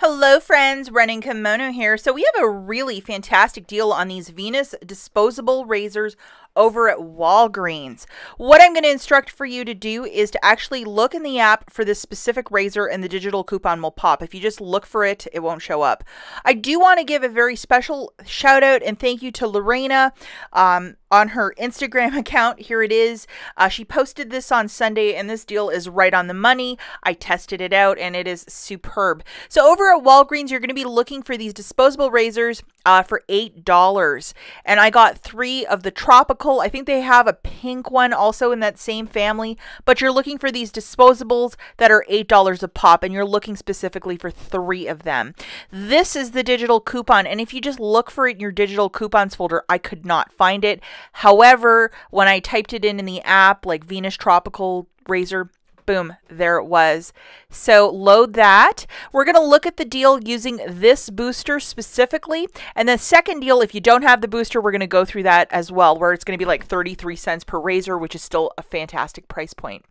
Hello friends, Running Kimono here. So we have a really fantastic deal on these Venus disposable razors over at Walgreens. What I'm going to instruct for you to do is to actually look in the app for this specific razor and the digital coupon will pop. If you just look for it, it won't show up. I do want to give a very special shout out and thank you to Lorena um, on her Instagram account. Here it is. Uh, she posted this on Sunday and this deal is right on the money. I tested it out and it is superb. So over at Walgreens, you're going to be looking for these disposable razors uh, for $8. And I got three of the tropical. I think they have a pink one also in that same family. But you're looking for these disposables that are $8 a pop. And you're looking specifically for three of them. This is the digital coupon. And if you just look for it in your digital coupons folder, I could not find it. However, when I typed it in in the app, like Venus Tropical Razor, boom, there it was. So load that. We're going to look at the deal using this booster specifically. And the second deal, if you don't have the booster, we're going to go through that as well, where it's going to be like 33 cents per razor, which is still a fantastic price point.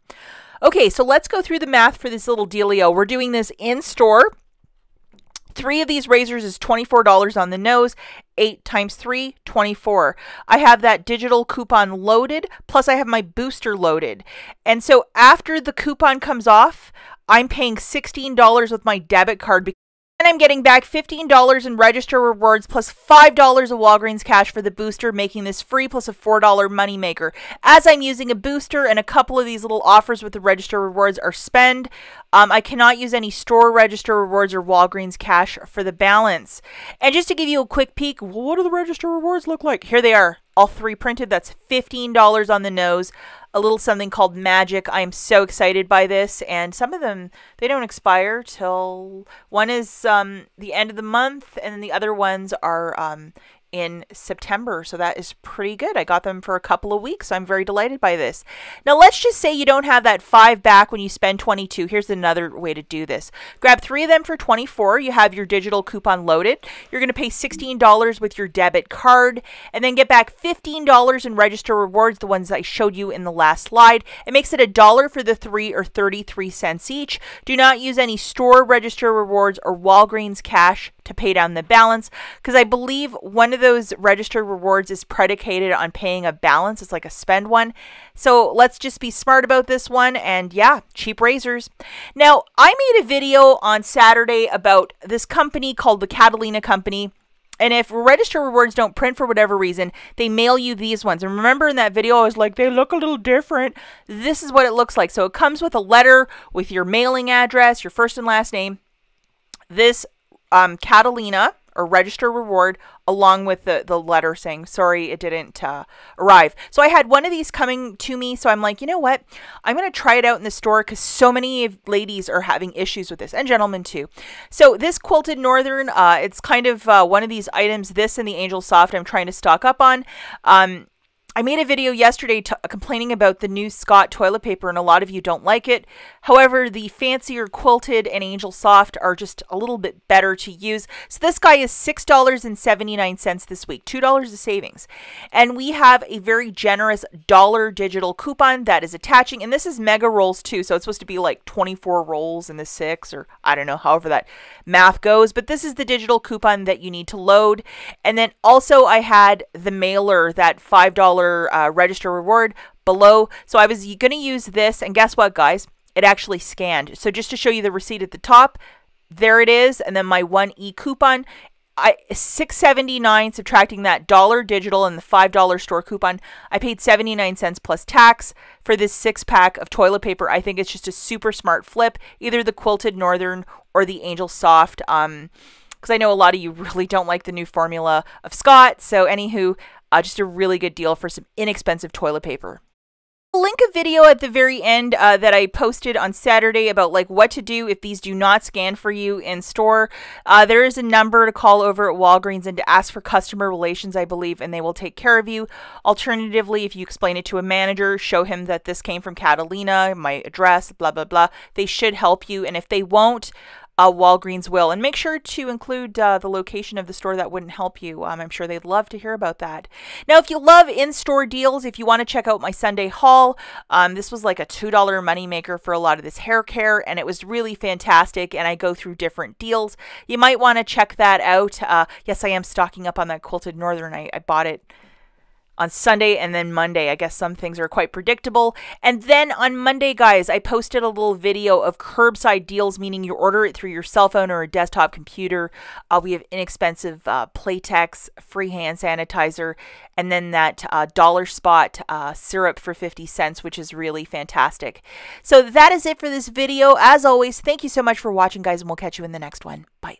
Okay, so let's go through the math for this little dealio. We're doing this in store. Three of these razors is $24 on the nose. 8 times 3, 24. I have that digital coupon loaded, plus I have my booster loaded. And so after the coupon comes off, I'm paying $16 with my debit card I'm getting back $15 in register rewards plus $5 of Walgreens cash for the booster, making this free plus a $4 moneymaker. As I'm using a booster and a couple of these little offers with the register rewards are spend, um, I cannot use any store register rewards or Walgreens cash for the balance. And just to give you a quick peek, what do the register rewards look like? Here they are, all three printed. That's $15 on the nose a little something called Magic. I am so excited by this, and some of them they don't expire till one is um, the end of the month, and then the other ones are um, in September. So that is pretty good. I got them for a couple of weeks. So I'm very delighted by this. Now, let's just say you don't have that five back when you spend 22. Here's another way to do this. Grab three of them for 24. You have your digital coupon loaded. You're going to pay $16 with your debit card and then get back $15 in register rewards, the ones I showed you in the last slide. It makes it a dollar for the three or 33 cents each. Do not use any store register rewards or Walgreens cash to pay down the balance because I believe one of those registered rewards is predicated on paying a balance. It's like a spend one. So let's just be smart about this one. And yeah, cheap razors. Now, I made a video on Saturday about this company called the Catalina Company. And if register rewards don't print for whatever reason, they mail you these ones. And remember in that video, I was like, they look a little different. This is what it looks like. So it comes with a letter with your mailing address, your first and last name. This um, Catalina or register reward along with the, the letter saying, sorry, it didn't uh, arrive. So I had one of these coming to me. So I'm like, you know what? I'm going to try it out in the store because so many ladies are having issues with this and gentlemen too. So this quilted northern, uh, it's kind of uh, one of these items, this and the Angel Soft I'm trying to stock up on. Um, I made a video yesterday t- complaining about the new Scott toilet paper, and a lot of you don't like it. However, the fancier quilted and Angel Soft are just a little bit better to use. So this guy is $6.79 this week, $2 of savings. And we have a very generous dollar digital coupon that is attaching, and this is mega rolls too. So it's supposed to be like 24 rolls in the six, or I don't know, however that math goes. But this is the digital coupon that you need to load. And then also, I had the mailer, that $5 uh, register reward below. So I was going to use this, and guess what, guys? It actually scanned. So just to show you the receipt at the top, there it is, and then my one e coupon. I 679 subtracting that dollar digital and the $5 store coupon. I paid 79 cents plus tax for this six pack of toilet paper. I think it's just a super smart flip, either the quilted northern or the angel soft. Um, because I know a lot of you really don't like the new formula of Scott. So, anywho, uh, just a really good deal for some inexpensive toilet paper. Link a video at the very end uh, that I posted on Saturday about like what to do if these do not scan for you in store. Uh, there is a number to call over at Walgreens and to ask for customer relations, I believe, and they will take care of you. Alternatively, if you explain it to a manager, show him that this came from Catalina, my address, blah blah blah. They should help you, and if they won't, uh, Walgreens will. And make sure to include uh, the location of the store that wouldn't help you. Um, I'm sure they'd love to hear about that. Now, if you love in store deals, if you want to check out my Sunday haul, um, this was like a $2 moneymaker for a lot of this hair care, and it was really fantastic. And I go through different deals. You might want to check that out. Uh, yes, I am stocking up on that quilted northern. I, I bought it on Sunday and then Monday. I guess some things are quite predictable. And then on Monday, guys, I posted a little video of curbside deals, meaning you order it through your cell phone or a desktop computer. Uh, we have inexpensive uh, Playtex free hand sanitizer, and then that uh, dollar spot uh, syrup for 50 cents, which is really fantastic. So that is it for this video. As always, thank you so much for watching, guys, and we'll catch you in the next one. Bye.